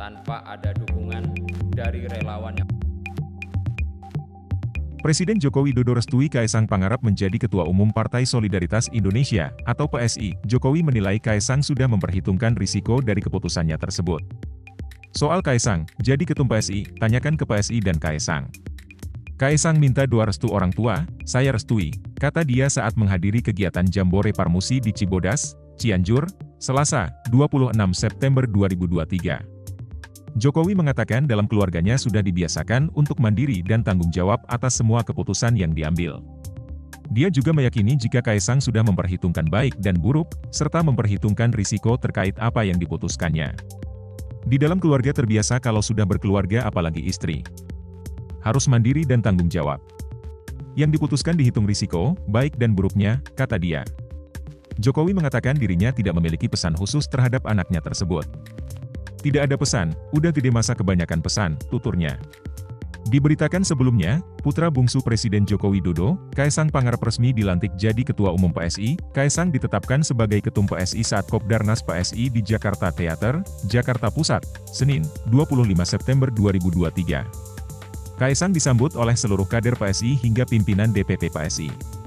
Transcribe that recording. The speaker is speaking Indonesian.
tanpa ada dukungan dari relawan yang Presiden Joko Widodo restui Kaisang Pangarap menjadi Ketua Umum Partai Solidaritas Indonesia, atau PSI. Jokowi menilai Kaisang sudah memperhitungkan risiko dari keputusannya tersebut. Soal Kaisang, jadi Ketum PSI, tanyakan ke PSI dan Kaisang. Kaisang minta dua restu orang tua, saya restui, kata dia saat menghadiri kegiatan Jambore Parmusi di Cibodas, Cianjur, Selasa, 26 September 2023. Jokowi mengatakan dalam keluarganya sudah dibiasakan untuk mandiri dan tanggung jawab atas semua keputusan yang diambil. Dia juga meyakini jika Kaisang sudah memperhitungkan baik dan buruk, serta memperhitungkan risiko terkait apa yang diputuskannya. Di dalam keluarga terbiasa kalau sudah berkeluarga apalagi istri. Harus mandiri dan tanggung jawab. Yang diputuskan dihitung risiko, baik dan buruknya, kata dia. Jokowi mengatakan dirinya tidak memiliki pesan khusus terhadap anaknya tersebut. Tidak ada pesan, udah gede masa kebanyakan pesan, tuturnya. Diberitakan sebelumnya, putra bungsu Presiden Joko Widodo, Kaisang Pangarep resmi dilantik jadi Ketua Umum PSI, Kaisang ditetapkan sebagai Ketum PSI saat Kopdarnas PSI di Jakarta Theater, Jakarta Pusat, Senin, 25 September 2023. Kaisang disambut oleh seluruh kader PSI hingga pimpinan DPP PSI.